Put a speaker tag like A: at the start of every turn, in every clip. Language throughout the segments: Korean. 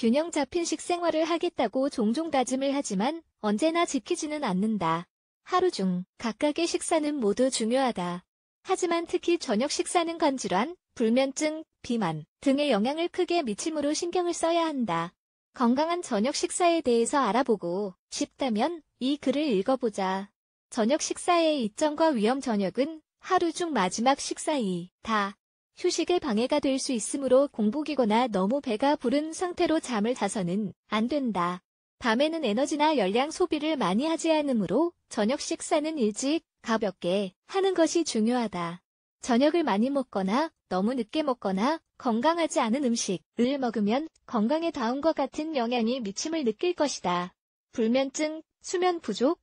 A: 균형 잡힌 식생활을 하겠다고 종종 다짐을 하지만 언제나 지키지는 않는다. 하루 중 각각의 식사는 모두 중요하다. 하지만 특히 저녁 식사는 간질환, 불면증, 비만 등의 영향을 크게 미치므로 신경을 써야 한다. 건강한 저녁 식사에 대해서 알아보고 싶다면 이 글을 읽어보자. 저녁 식사의 이점과 위험 저녁은 하루 중 마지막 식사이 다 휴식에 방해가 될 수 있으므로 공복이거나 너무 배가 부른 상태로 잠을 자서는 안 된다. 밤에는 에너지나 열량 소비를 많이 하지 않으므로 저녁 식사는 일찍 가볍게 하는 것이 중요하다. 저녁을 많이 먹거나 너무 늦게 먹거나 건강하지 않은 음식을 먹으면 건강에 다음과 같은 영향이 미침을 느낄 것이다. 불면증, 수면 부족,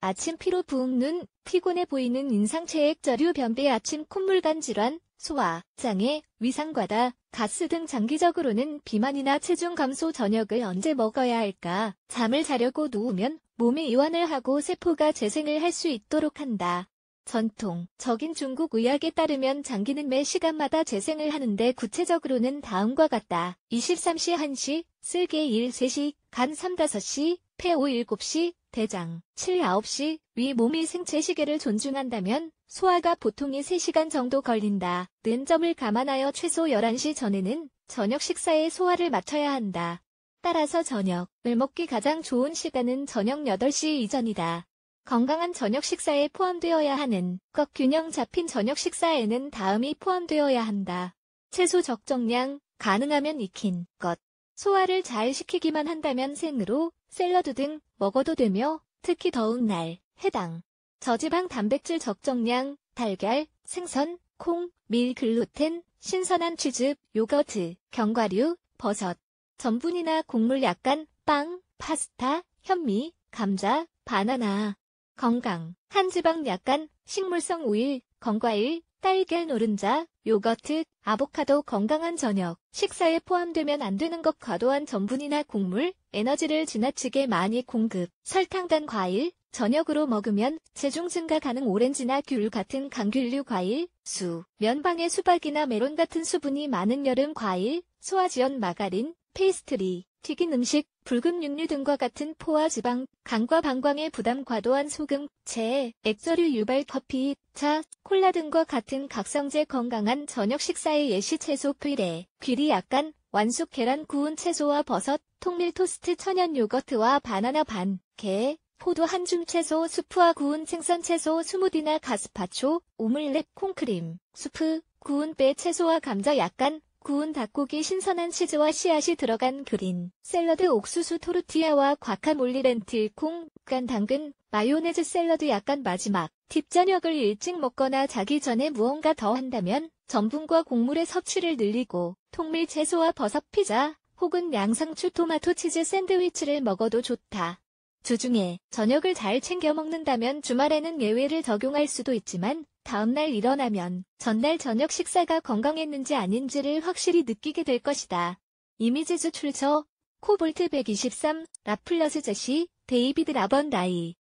A: 아침 피로 부은 눈, 피곤해 보이는 인상체액 저류 변비 아침 콧물간 질환, 소화, 장애, 위상과다, 가스 등 장기적으로는 비만이나 체중 감소 저녁을 언제 먹어야 할까? 잠을 자려고 누우면 몸이 이완을 하고 세포가 재생을 할 수 있도록 한다. 전통적인 중국 의학에 따르면 장기는 매 시간마다 재생을 하는데 구체적으로는 다음과 같다. 23시 1시, 쓸개 1 3시, 간 3 5시, 폐 5 7시, 대장 7, 9시 위 몸이 생체 시계를 존중한다면 소화가 보통이 3시간 정도 걸린다. 는 점을 감안하여 최소 11시 전에는 저녁 식사에 소화를 맞춰야 한다. 따라서 저녁을 먹기 가장 좋은 시간은 저녁 8시 이전이다. 건강한 저녁 식사에 포함되어야 하는 것 균형 잡힌 저녁 식사에는 다음이 포함되어야 한다. 채소 적정량, 가능하면 익힌 것. 소화를 잘 시키기만 한다면 생으로 샐러드 등 먹어도 되며 특히 더운 날 해당. 저지방 단백질 적정량, 달걀, 생선, 콩, 밀, 글루텐, 신선한 치즈, 요거트, 견과류, 버섯, 전분이나 곡물 약간, 빵, 파스타, 현미, 감자, 바나나. 건강, 지방 약간, 식물성 오일, 건과일, 달걀 노른자, 요거트, 아보카도 건강한 저녁, 식사에 포함되면 안 되는 것 과도한 전분이나 곡물, 에너지를 지나치게 많이 공급, 설탕 단 과일, 저녁으로 먹으면 체중 증가 가능 오렌지나 귤 같은 감귤류 과일, 수면 방해 수박이나 메론 같은 수분이 많은 여름 과일, 소화지연 마가린, 페이스트리, 튀긴 음식, 붉은 육류 등과 같은 포화 지방, 간과 방광의 부담 과도한 소금, 체액 저류 유발 커피, 차, 콜라 등과 같은 각성제 건강한 저녁 식사의 예시 채소 퓌레, 귀리 약간, 완숙 계란 구운 채소와 버섯, 통밀 토스트 천연 요거트와 바나나 반 개, 포도 한 줌 채소 수프와 구운 생선 채소 스무디나 가스파초, 오믈렛 콩크림, 수프, 구운 배 채소와 감자 약간, 구운 닭고기 신선한 치즈와 씨앗이 들어간 그린, 샐러드 옥수수 토르티아와 과카몰리 렌틸 콩, 간 당근, 마요네즈 샐러드 약간 마지막, 팁 저녁을 일찍 먹거나 자기 전에 무언가 더 한다면 전분과 곡물의 섭취를 늘리고 통밀 채소와 버섯 피자 혹은 양상추 토마토 치즈 샌드위치를 먹어도 좋다. 주중에 저녁을 잘 챙겨 먹는다면 주말에는 예외를 적용할 수도 있지만 다음날 일어나면 전날 저녁 식사가 건강했는지 아닌지를 확실히 느끼게 될 것이다. 이미지즈 출처 코볼트 123 라플러스 제시 데이비드 라번 라이